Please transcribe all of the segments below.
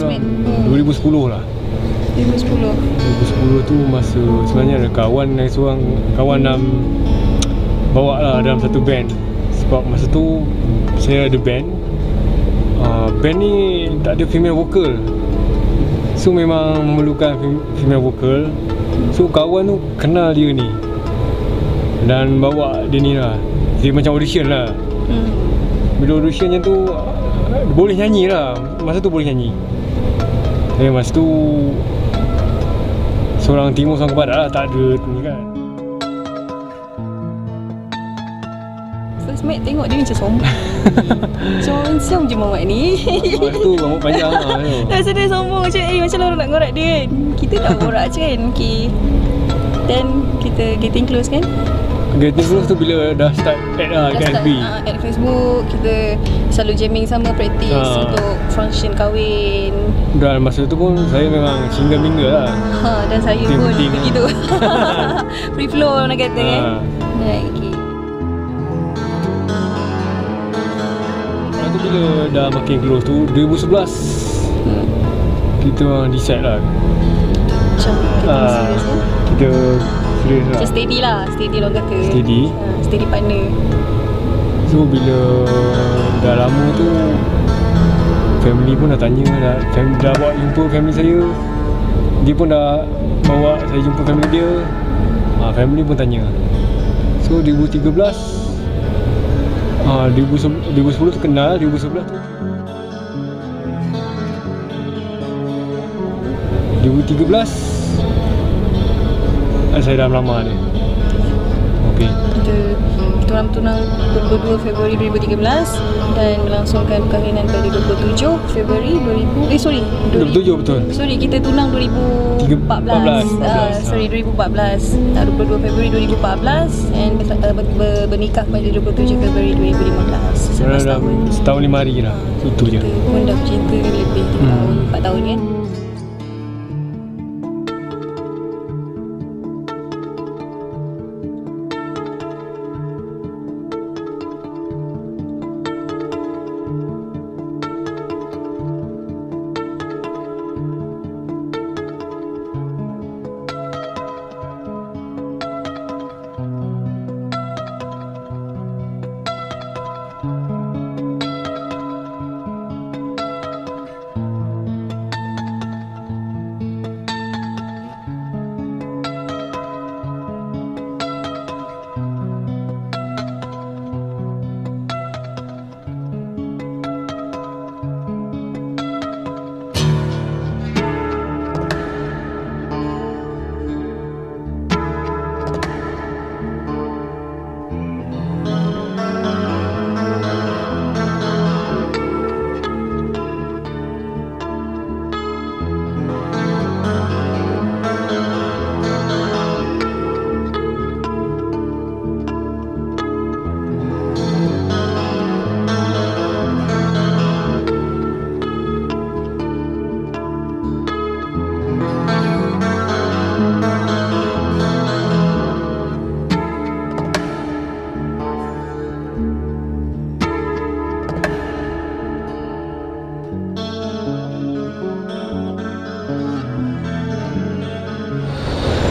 classmate. Hmm. 2010 lah 2010. 2010 tu masa sebenarnya ada kawan yang seorang kawan dalam bawa lah dalam satu band sebab masa tu saya ada band uh, band ni tak ada female vocal so memang memerlukan fem- female vocal so kawan tu kenal dia ni dan bawa dia ni lah dia macam audition lah Hmm. bila audition tu boleh nyanyi lah masa tu boleh nyanyi tapi masa tu seorang timur seorang kebarat lah tak ada ni kan Classmate tengok dia macam sombong. Macam siam je mamat ni. Masa tu rambut panjang lah tu Rasa dia sombong macam eh macam orang nak ngorak dia kan. Kita tak ngorak je kan. Okay. Then kita getting close kan. Getting close tu bila dah start add lah Dah kat start FB uh, at Facebook kita selalu jamming sama practice Ah. untuk function kahwin. Dan masa tu pun saya memang single mingle lah Ha dan saya Penting- pun lah. begitu. Free flow orang nak kata kan. Ah. Right, okay. Lepas tu bila dah makin close tu 2011 Hmm. Kita orang decide lah Macam kita Ah, serius kan. Kita serius lah Macam steady lah, steady orang kata. Steady. Ha, steady partner. So bila dah lama tu Family pun dah tanya dah, fam, dah bawa jumpa family saya Dia pun dah bawa saya jumpa family dia ha, Family pun tanya So 2013 ha, 2010, 2010 tu kenal 2011 tu 2013 ah, Saya dah melamar dia Okay Kita orang bertunang 22 Februari 2013 dan melangsungkan perkahwinan pada 27 Februari 2000 eh sorry 27 betul. Sorry kita tunang 2014 14, uh, Sorry 2014 uh, 22 Februari 2014 And ber, uh, ber, ber, bernikah pada 27 Februari 2015 Sebenarnya 11 dah tahun. setahun lima hari lah Itu je. Kita pun dah bercinta lebih 3 Hmm. tahun 4 tahun kan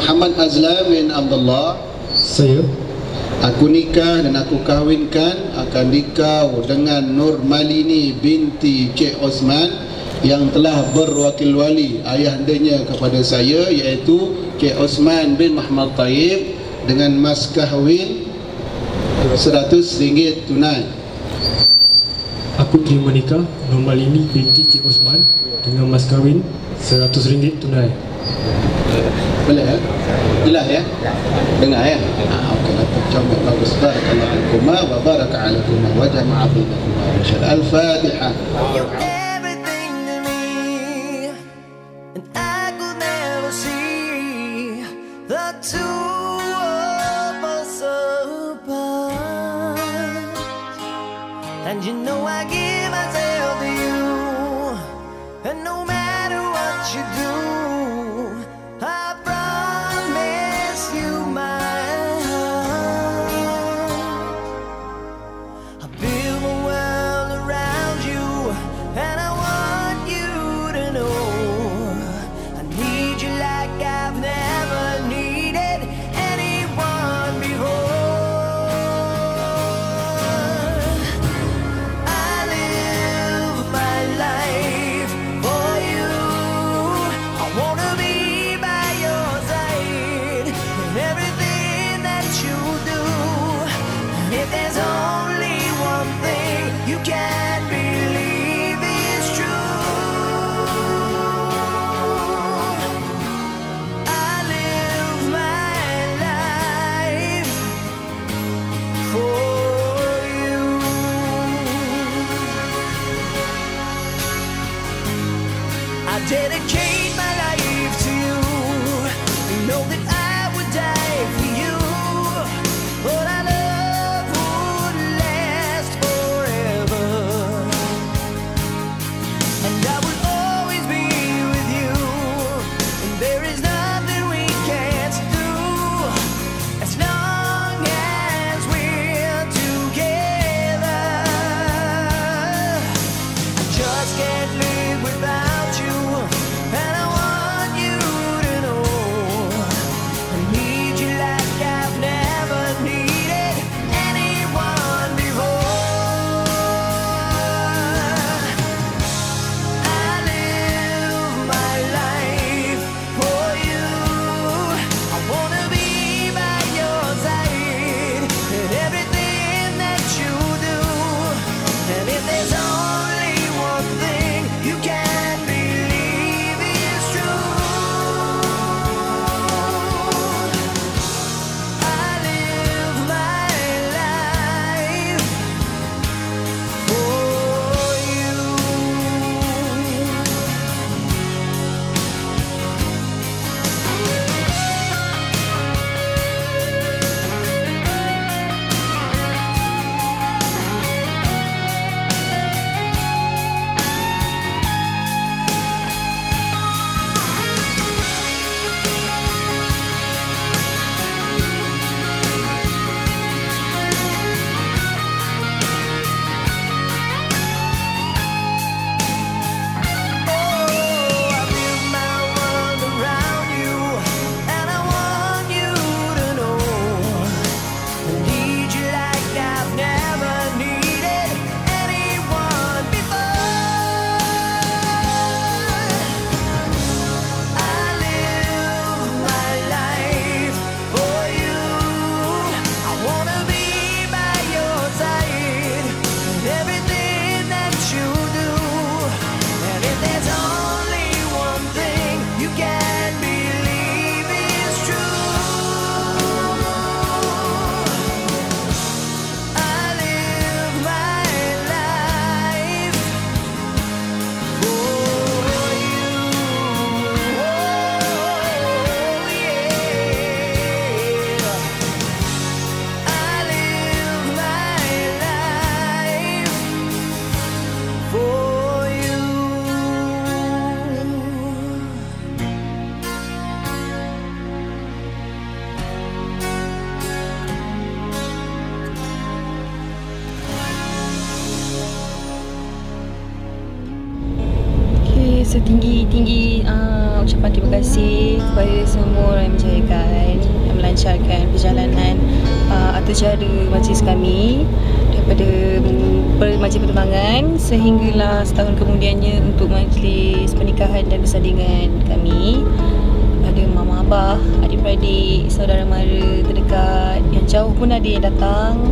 Muhammad Azlam bin Abdullah. Saya. Aku nikah dan aku kahwinkan akan nikah dengan Nur Malini binti Cik Osman yang telah berwakil wali ayahandanya kepada saya iaitu Cik Osman bin Muhammad Taib dengan mas kahwin RM100 tunai. Aku terima nikah Normal ini binti Cik Osman Dengan mas kahwin RM100 tunai benar ya? jelas ya? dengar ya? Ah, okey, comel bagus barakallah alaikum wa baraka wa jama'a bainakum al-fatihah And you know I give myself to you kepada semua orang yang menjayakan melancarkan perjalanan uh, atau cara majlis kami daripada mm, majlis pertunangan sehinggalah setahun kemudiannya untuk majlis pernikahan dan persandingan kami. Ada mama abah, adik-beradik, saudara mara terdekat yang jauh pun ada yang datang.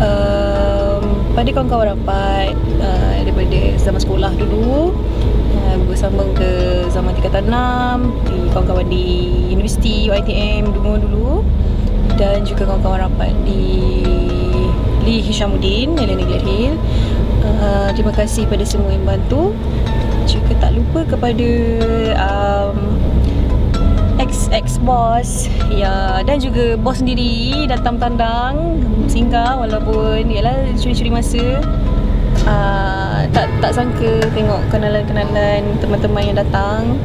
Um, pada kawan-kawan rapat uh, daripada zaman sekolah dulu uh, bersama ke zaman tingkatan 6 di kawan-kawan di universiti UiTM dulu dulu. Dan juga kawan-kawan rapat di Lee Hishamuddin Helena Hill uh, terima kasih pada semua yang bantu. Juga tak lupa kepada um, ex ex boss ya dan juga bos sendiri datang tandang singgah walaupun ialah curi-curi masa uh, tak tak sangka tengok kenalan-kenalan teman-teman yang datang.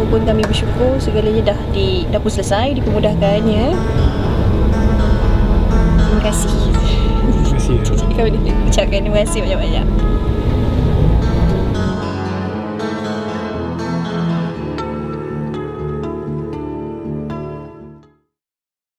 Walaupun kami bersyukur segalanya dah di dah pun selesai dipermudahkan ya terima kasih. Terima kasih. Kami ucapkan terima kasih banyak-banyak